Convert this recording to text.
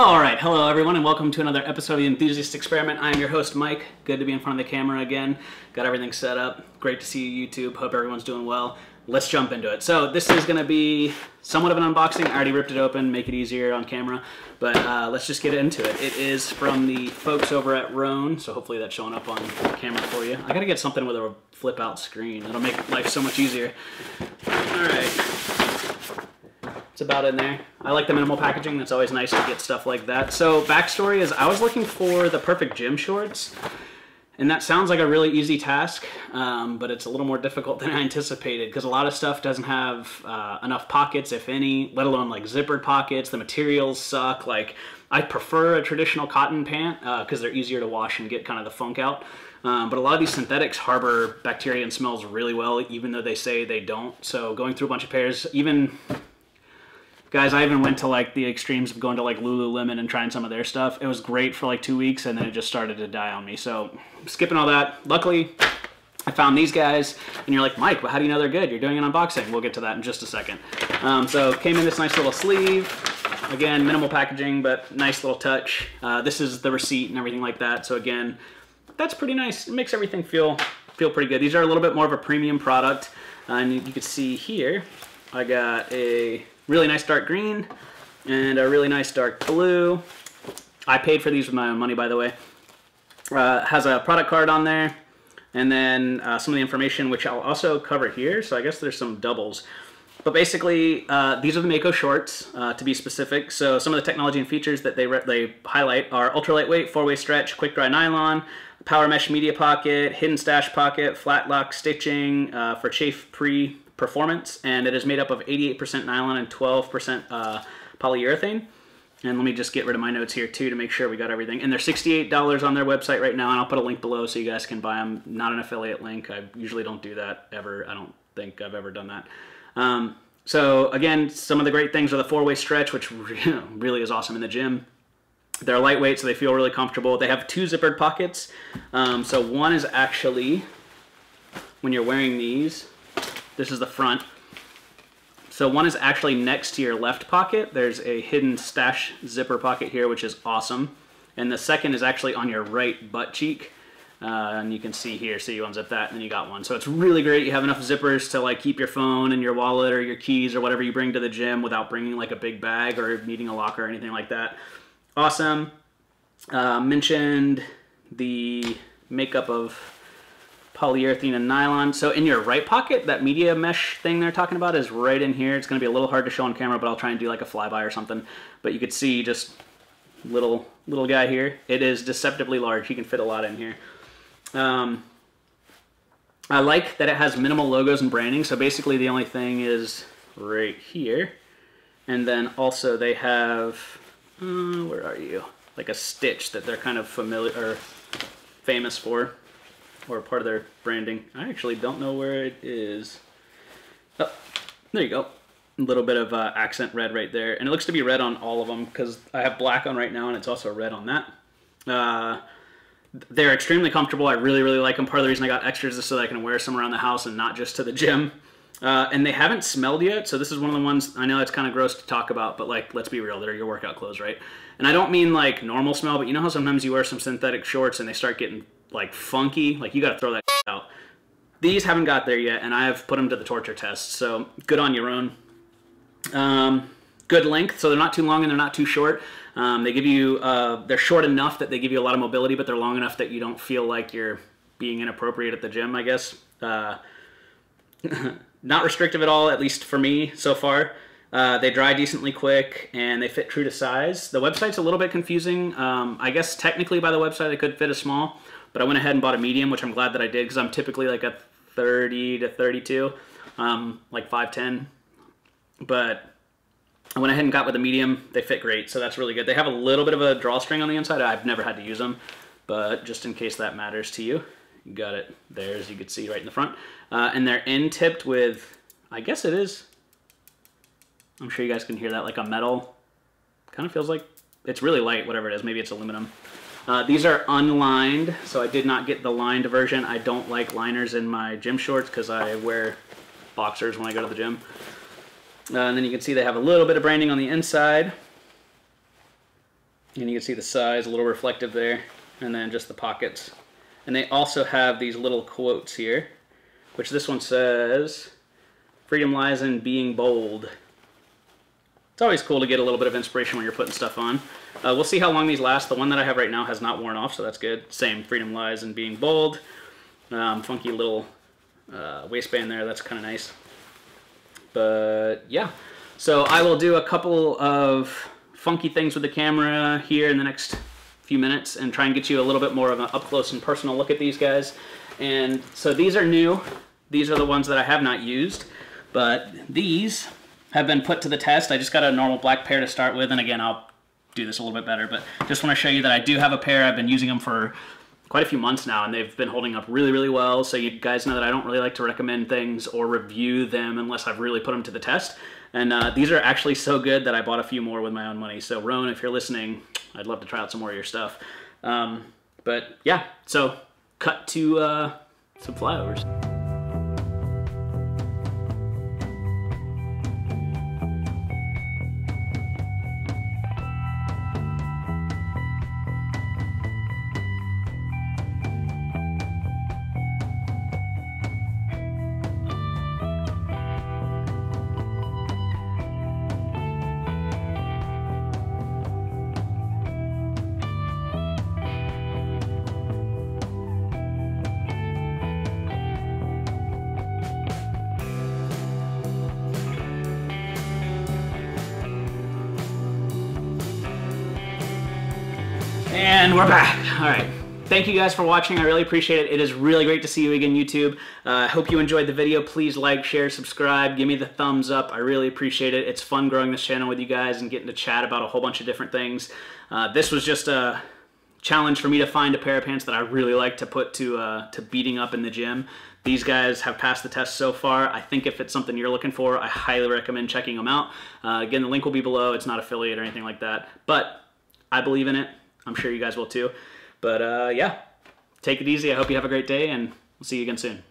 All right, hello everyone, and welcome to another episode of the Enthusiast Experiment. I am your host, Mike. Good to be in front of the camera again. Got everything set up. Great to see you, YouTube. Hope everyone's doing well. Let's jump into it. So this is going to be somewhat of an unboxing. I already ripped it open, make it easier on camera, but uh, let's just get into it. It is from the folks over at Rhone, so hopefully that's showing up on camera for you. I got to get something with a flip-out screen. That'll make life so much easier. All right. It's about in there. I like the minimal packaging. That's always nice to get stuff like that. So backstory is I was looking for the perfect gym shorts. And that sounds like a really easy task, um, but it's a little more difficult than I anticipated because a lot of stuff doesn't have uh, enough pockets, if any, let alone like zippered pockets. The materials suck. Like I prefer a traditional cotton pant because uh, they're easier to wash and get kind of the funk out. Um, but a lot of these synthetics harbor bacteria and smells really well, even though they say they don't. So going through a bunch of pairs, even guys i even went to like the extremes of going to like lululemon and trying some of their stuff. It was great for like two weeks and then it just started to die on me. So skipping all that luckily i found these guys and you're like mike well, how do you know they're good? You're doing an unboxing. We'll get to that in just a second. Um, so came in this nice little sleeve. Again minimal packaging but nice little touch. Uh, this is the receipt and everything like that. So again that's pretty nice. It makes everything feel feel pretty good. These are a little bit more of a premium product. Uh, and you, you can see here i got a really nice dark green and a really nice dark blue. I paid for these with my own money, by the way. Uh, has a product card on there, and then uh, some of the information, which I'll also cover here. So I guess there's some doubles. But basically, uh, these are the Mako shorts, uh, to be specific. So some of the technology and features that they they highlight are ultra lightweight, four-way stretch, quick dry nylon, power mesh media pocket, hidden stash pocket, flat lock stitching uh, for chafe-free performance, and it is made up of 88% nylon and 12% uh, polyurethane. And let me just get rid of my notes here too to make sure we got everything. And they're $68 on their website right now, and I'll put a link below so you guys can buy them. Not an affiliate link. I usually don't do that ever. I don't think I've ever done that. Um, so again, some of the great things are the four-way stretch, which really is awesome in the gym. They're lightweight, so they feel really comfortable. They have two zippered pockets. Um, so one is actually, when you're wearing these, this is the front. So one is actually next to your left pocket. There's a hidden stash zipper pocket here, which is awesome. And the second is actually on your right butt cheek. Uh, and you can see here, so you unzip that and then you got one. So it's really great. You have enough zippers to like keep your phone and your wallet or your keys or whatever you bring to the gym without bringing like a big bag or needing a locker or anything like that. Awesome. Uh, mentioned the makeup of polyurethane and nylon. So in your right pocket, that media mesh thing they're talking about is right in here. It's gonna be a little hard to show on camera, but I'll try and do like a flyby or something. But you could see just little little guy here. It is deceptively large. He can fit a lot in here. Um, I like that it has minimal logos and branding. So basically the only thing is right here. And then also they have, uh, where are you? Like a stitch that they're kind of familiar or famous for or part of their branding. I actually don't know where it is. Oh, there you go. A little bit of uh, accent red right there. And it looks to be red on all of them because I have black on right now and it's also red on that. Uh, they're extremely comfortable. I really, really like them. Part of the reason I got extras is so that I can wear some around the house and not just to the gym. Uh, and they haven't smelled yet, so this is one of the ones, I know it's kind of gross to talk about, but like, let's be real, they're your workout clothes, right? And I don't mean like normal smell, but you know how sometimes you wear some synthetic shorts and they start getting like funky, like you got to throw that out. These haven't got there yet, and I have put them to the torture test. So good on your own. Um, good length, so they're not too long and they're not too short. Um, they give you, uh, they're short enough that they give you a lot of mobility, but they're long enough that you don't feel like you're being inappropriate at the gym, I guess. Uh, not restrictive at all, at least for me so far. Uh, they dry decently quick and they fit true to size. The website's a little bit confusing. Um, I guess technically by the website they could fit a small, but I went ahead and bought a medium, which I'm glad that I did because I'm typically like a 30 to 32, um, like 5'10. But I went ahead and got with a medium. They fit great, so that's really good. They have a little bit of a drawstring on the inside. I've never had to use them, but just in case that matters to you, you got it there, as you can see right in the front. Uh, and they're end tipped with, I guess it is, I'm sure you guys can hear that, like a metal. Kind of feels like, it's really light, whatever it is. Maybe it's aluminum. Uh, these are unlined, so I did not get the lined version. I don't like liners in my gym shorts because I wear boxers when I go to the gym. Uh, and then you can see they have a little bit of branding on the inside. And you can see the size, a little reflective there, and then just the pockets. And they also have these little quotes here, which this one says, freedom lies in being bold. It's always cool to get a little bit of inspiration when you're putting stuff on. Uh, we'll see how long these last. The one that I have right now has not worn off, so that's good. Same, freedom lies in being bold. Um, funky little uh, waistband there, that's kind of nice. But yeah, so I will do a couple of funky things with the camera here in the next few minutes and try and get you a little bit more of an up close and personal look at these guys. And so these are new. These are the ones that I have not used, but these have been put to the test. I just got a normal black pair to start with, and again, I'll do this a little bit better, but just want to show you that I do have a pair. I've been using them for quite a few months now, and they've been holding up really, really well. So you guys know that I don't really like to recommend things or review them unless I've really put them to the test. And uh, these are actually so good that I bought a few more with my own money. So Rhone, if you're listening, I'd love to try out some more of your stuff. Um, but yeah, so cut to uh, some flyovers. And we're back. All right. Thank you guys for watching. I really appreciate it. It is really great to see you again, YouTube. I uh, hope you enjoyed the video. Please like, share, subscribe. Give me the thumbs up. I really appreciate it. It's fun growing this channel with you guys and getting to chat about a whole bunch of different things. Uh, this was just a challenge for me to find a pair of pants that I really like to put to, uh, to beating up in the gym. These guys have passed the test so far. I think if it's something you're looking for, I highly recommend checking them out. Uh, again, the link will be below. It's not affiliate or anything like that. But I believe in it. I'm sure you guys will too. But uh, yeah, take it easy. I hope you have a great day, and we'll see you again soon.